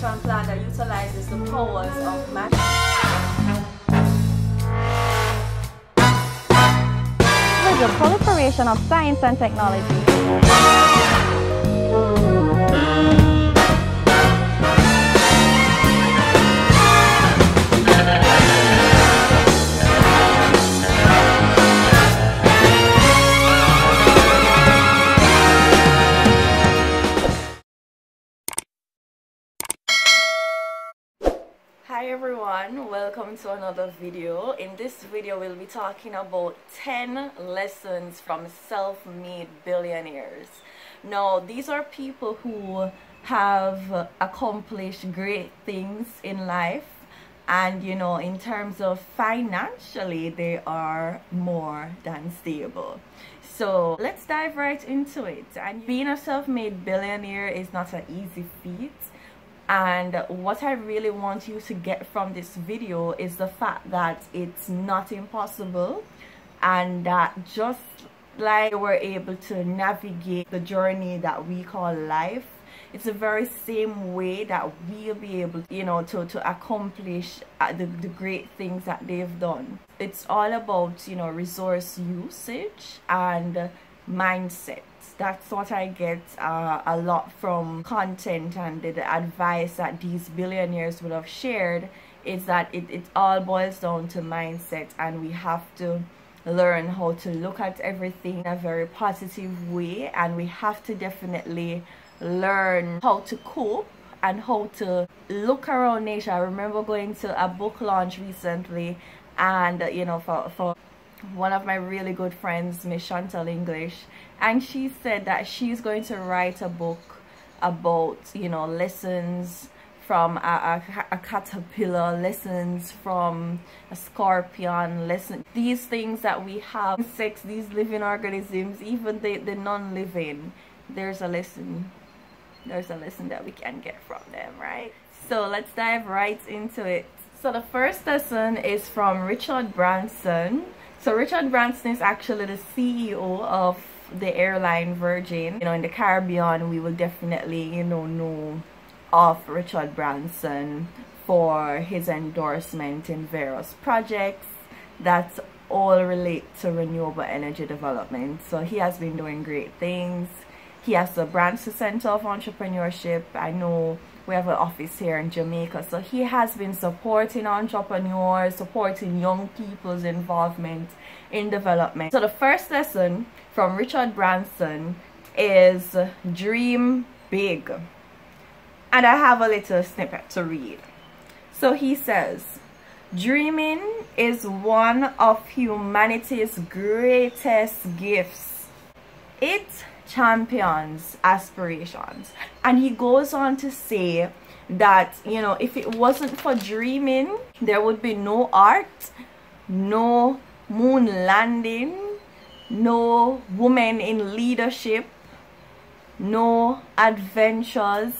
transformation plan that utilizes the powers of man. the proliferation of science and technology. Hi everyone, welcome to another video. In this video we'll be talking about 10 lessons from self-made billionaires. Now these are people who have accomplished great things in life and you know in terms of financially they are more than stable. So let's dive right into it. And being a self-made billionaire is not an easy feat and what I really want you to get from this video is the fact that it's not impossible and that just like we're able to navigate the journey that we call life it's the very same way that we'll be able you know to to accomplish uh, the, the great things that they've done. It's all about you know resource usage and mindset that's what I get uh, a lot from content and the advice that these billionaires would have shared is that it, it all boils down to mindset and we have to learn how to look at everything in a very positive way and we have to definitely learn how to cope and how to look around nature. I remember going to a book launch recently and you know for, for one of my really good friends, Miss Chantal English, and she said that she's going to write a book about, you know, lessons from a, a, a caterpillar, lessons from a scorpion, lessons, these things that we have, insects, these living organisms, even the, the non-living, there's a lesson, there's a lesson that we can get from them, right? So let's dive right into it. So the first lesson is from Richard Branson so Richard Branson is actually the CEO of the airline Virgin. You know, in the Caribbean, we will definitely, you know, know of Richard Branson for his endorsement in various projects that all relate to renewable energy development. So he has been doing great things. He has the Branson Center of Entrepreneurship. I know we have an office here in Jamaica. So he has been supporting entrepreneurs, supporting young people's involvement in development. So the first lesson from Richard Branson is dream big. And I have a little snippet to read. So he says, Dreaming is one of humanity's greatest gifts. It champions aspirations. And he goes on to say that you know if it wasn't for dreaming there would be no art no moon landing no women in leadership no adventures.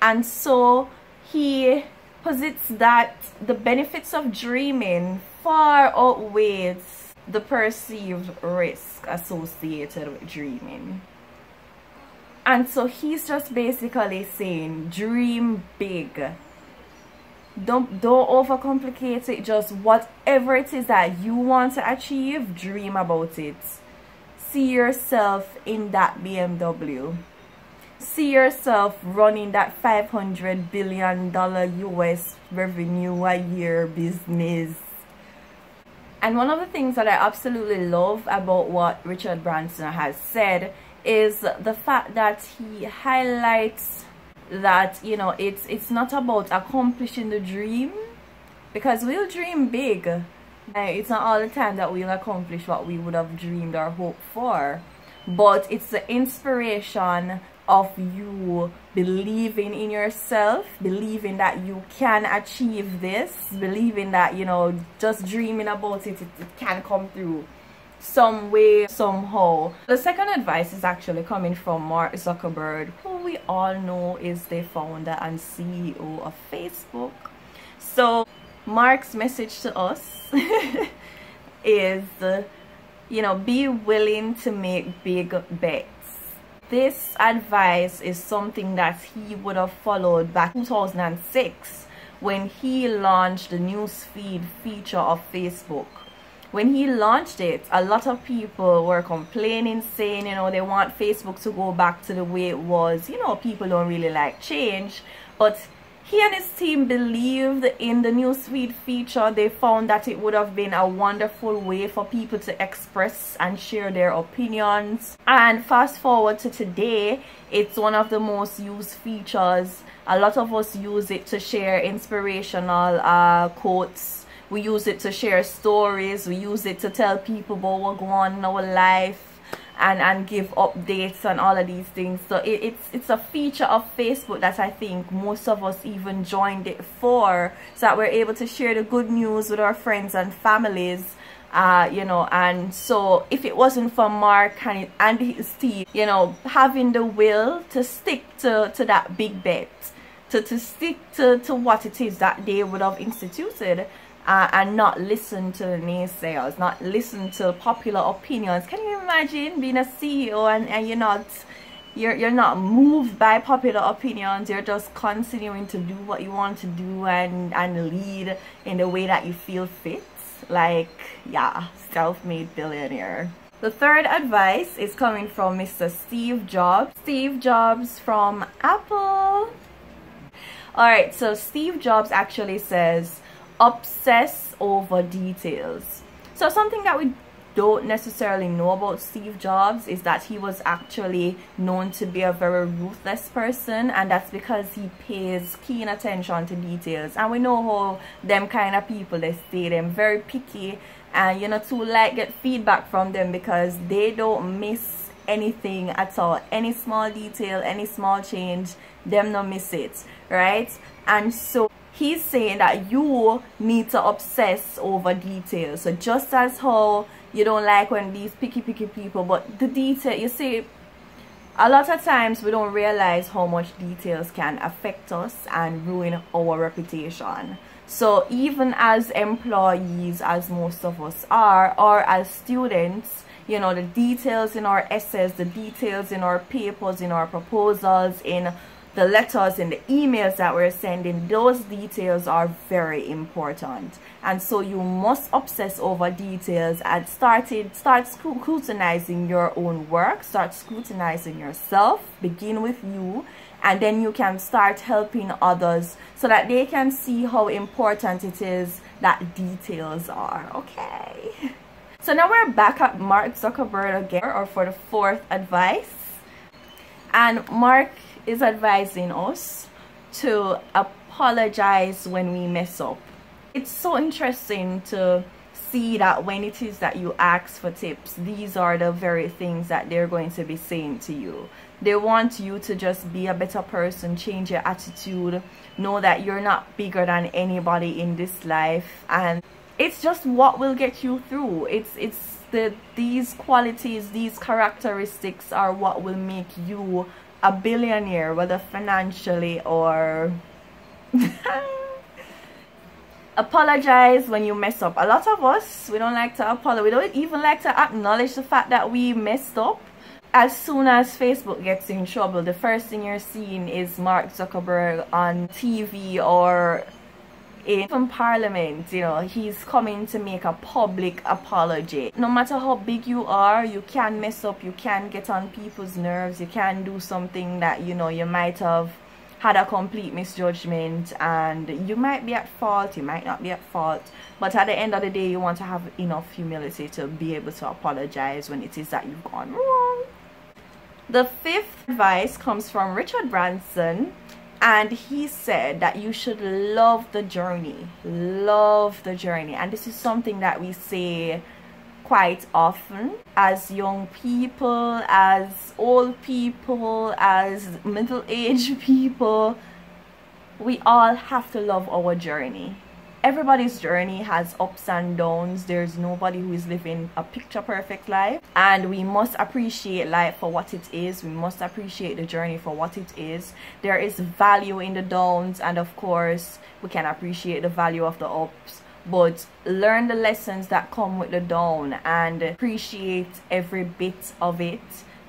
And so he posits that the benefits of dreaming far outweighs the perceived risk associated with dreaming and so he's just basically saying dream big. Don't don't overcomplicate it. Just whatever it is that you want to achieve dream about it. See yourself in that bmw see yourself running that 500 billion dollar us revenue a year business. And one of the things that i absolutely love about what richard branson has said is the fact that he highlights that you know it's it's not about accomplishing the dream because we'll dream big. It's not all the time that we'll accomplish what we would have dreamed or hoped for but it's the inspiration of you believing in yourself believing that you can achieve this believing that you know just dreaming about it it, it can come through some way, somehow. The second advice is actually coming from Mark Zuckerberg, who we all know is the founder and CEO of Facebook. So, Mark's message to us is, you know, be willing to make big bets. this advice is something that he would have followed back 2006 when he launched the newsfeed feature of Facebook when he launched it, a lot of people were complaining, saying, you know, they want Facebook to go back to the way it was. You know, people don't really like change. But he and his team believed in the newsfeed feature. They found that it would have been a wonderful way for people to express and share their opinions. And fast forward to today, it's one of the most used features. A lot of us use it to share inspirational uh, quotes we use it to share stories. We use it to tell people about what going on in our life and and give updates on all of these things. So it, it's it's a feature of facebook that i think most of us even joined it for so that we're able to share the good news with our friends and families uh, you know, and so if it wasn't for Mark and, and his team, you know, having the will to stick to, to that big bet, to, to stick to, to what it is that they would have instituted, uh, and not listen to the naysayers, not listen to popular opinions. Can you imagine being a CEO and, and you're not you're you're not moved by popular opinions, you're just continuing to do what you want to do and, and lead in the way that you feel fit. Like yeah, self-made billionaire. The third advice is coming from Mr. Steve Jobs. Steve Jobs from Apple. Alright, so Steve Jobs actually says obsess over details. So something that we don't necessarily know about Steve Jobs is that he was actually known to be a very ruthless person and that's because he pays keen attention to details. And we know how them kind of people they stay them very picky and you know to like get feedback from them because they don't miss anything at all. Any small detail any small change them not miss it right? And so he's saying that you need to obsess over details. So just as how you don't like when these picky picky people but the detail you see a lot of times we don't realize how much details can affect us and ruin our reputation. So even as employees as most of us are or as students you know the details in our essays the details in our papers in our proposals in the letters and the emails that we're sending those details are very important. And so you must obsess over details and started start scrutinizing your own work start scrutinizing yourself begin with you and then you can start helping others so that they can see how important it is that details are okay? So now we're back at mark zuckerberg again or for the fourth advice. And mark is advising us to apologize when we mess up. It's so interesting to see that when it is that you ask for tips, these are the very things that they're going to be saying to you. They want you to just be a better person, change your attitude, know that you're not bigger than anybody in this life and it's just what will get you through. It's it's the these qualities, these characteristics are what will make you a billionaire, whether financially or apologize when you mess up. A lot of us, we don't like to apologize. We don't even like to acknowledge the fact that we messed up. As soon as Facebook gets in trouble, the first thing you're seeing is Mark Zuckerberg on TV or in parliament you know he's coming to make a public apology. No matter how big you are you can mess up you can get on people's nerves you can do something that you know you might have had a complete misjudgment and you might be at fault you might not be at fault but at the end of the day you want to have enough humility to be able to apologize when it is that you've gone wrong. The fifth advice comes from richard branson and he said that you should love the journey. Love the journey. And this is something that we say quite often as young people as old people as middle-aged people. We all have to love our journey everybody's journey has ups and downs. There's nobody who is living a picture perfect life. And we must appreciate life for what it is. We must appreciate the journey for what it is. There is value in the downs and of course we can appreciate the value of the ups. But learn the lessons that come with the down and appreciate every bit of it.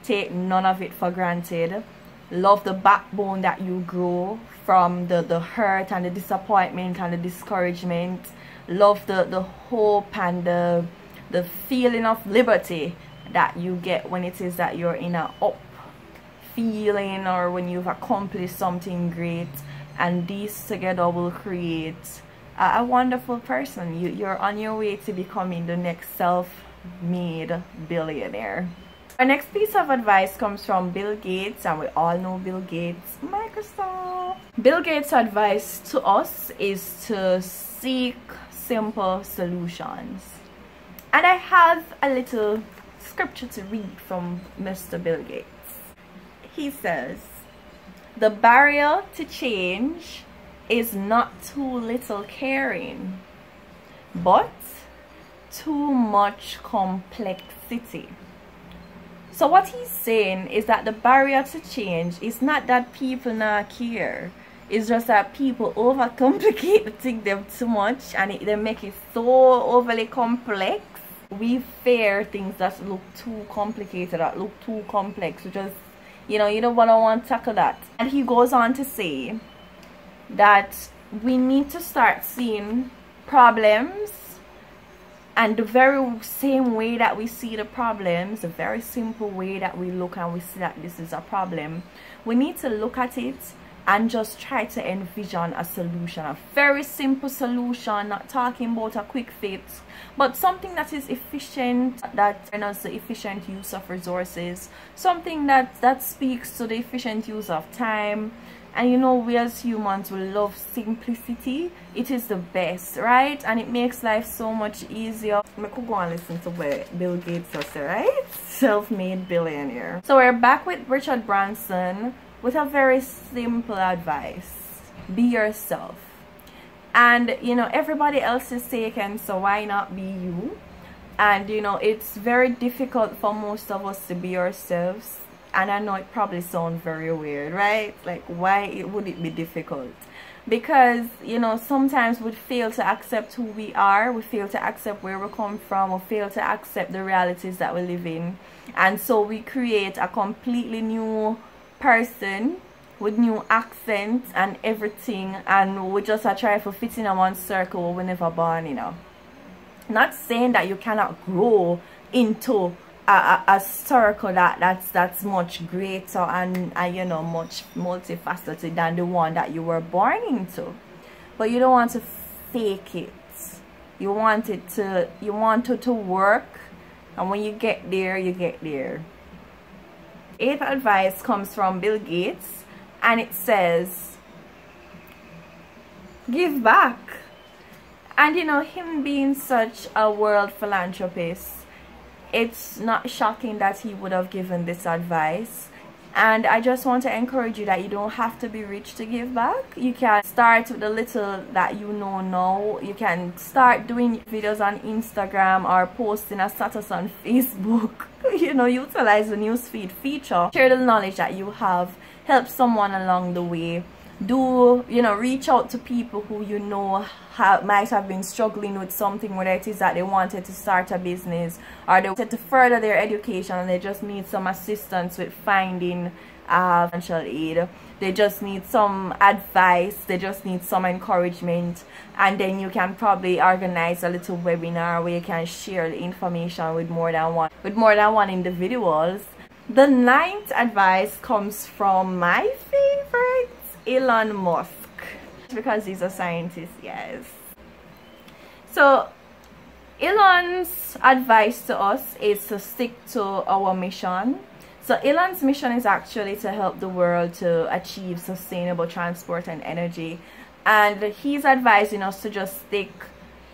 Take none of it for granted. Love the backbone that you grow from the the hurt and the disappointment and the discouragement love the the hope and the the feeling of liberty that you get when it is that you're in a up feeling or when you've accomplished something great. And these together will create a, a wonderful person. You, you're on your way to becoming the next self-made billionaire our next piece of advice comes from Bill Gates, and we all know Bill Gates, Microsoft. Bill Gates' advice to us is to seek simple solutions. And I have a little scripture to read from Mr. Bill Gates. He says, The barrier to change is not too little caring, but too much complexity. So what he's saying is that the barrier to change is not that people not care. It's just that people overcomplicate the thing them too much and it, they make it so overly complex. We fear things that look too complicated, that look too complex. We just, you know, you don't want to want to tackle that. And he goes on to say that we need to start seeing problems and the very same way that we see the problems the very simple way that we look and we see that this is a problem. We need to look at it and just try to envision a solution a very simple solution not talking about a quick fix but something that is efficient that has the efficient use of resources something that that speaks to the efficient use of time and you know we as humans will love simplicity. It is the best right? And it makes life so much easier. I could go and listen to what Bill Gates says right? Self-made billionaire. So we're back with Richard Branson with a very simple advice. Be yourself. And you know everybody else is taken so why not be you? And you know it's very difficult for most of us to be ourselves and I know it probably sounds very weird, right? Like, why it, would it be difficult? Because, you know, sometimes we fail to accept who we are, we fail to accept where we come from, we fail to accept the realities that we live in. And so we create a completely new person with new accents and everything, and we just are trying to fit in a one circle we never born, you know. Not saying that you cannot grow into a, a, circle that that's that's much greater and, and you know much multifaceted than the one that you were born into. But you don't want to fake it. You want it to you want it to work. And when you get there you get there. Eighth advice comes from bill gates and it says give back. And you know him being such a world philanthropist it's not shocking that he would have given this advice and I just want to encourage you that you don't have to be rich to give back. You can start with the little that you know now. You can start doing videos on Instagram or posting a status on Facebook. you know, utilize the newsfeed feature. Share the knowledge that you have. Help someone along the way do you know reach out to people who you know have, might have been struggling with something whether it is that they wanted to start a business or they wanted to further their education and they just need some assistance with finding uh, financial aid. They just need some advice. They just need some encouragement. And then you can probably organize a little webinar where you can share the information with more than one with more than one individuals. The ninth advice comes from my favorite Elon Musk because he's a scientist, yes. So Elon's advice to us is to stick to our mission. So Elon's mission is actually to help the world to achieve sustainable transport and energy. And he's advising us to just stick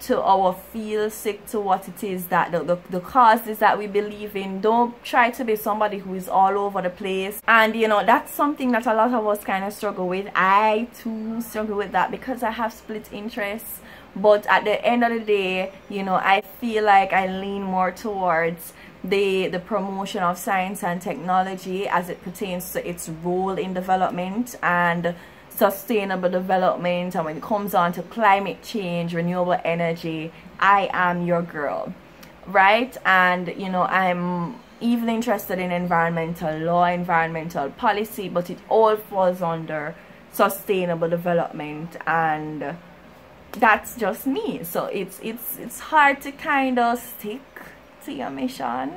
to our field, sick to what it is that the, the, the causes that we believe in. Don't try to be somebody who is all over the place. And you know, that's something that a lot of us kind of struggle with. I too struggle with that because I have split interests. But at the end of the day, you know, I feel like I lean more towards the the promotion of science and technology as it pertains to its role in development and sustainable development and when it comes on to climate change renewable energy i am your girl right and you know i'm even interested in environmental law, environmental policy, but it all falls under sustainable development and that's just me. So it's it's it's hard to kind of stick to your mission.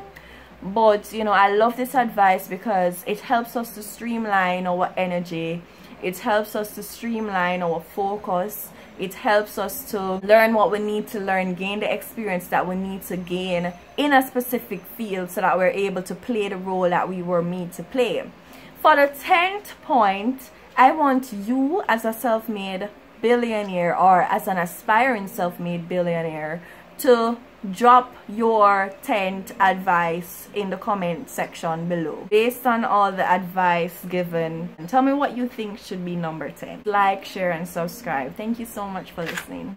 But you know, I love this advice because it helps us to streamline our energy. It helps us to streamline our focus. It helps us to learn what we need to learn gain the experience that we need to gain in a specific field so that we're able to play the role that we were made to play. For the 10th point i want you as a self-made billionaire or as an aspiring self-made billionaire to drop your 10th advice in the comment section below. Based on all the advice given tell me what you think should be number 10 like share and subscribe. Thank you so much for listening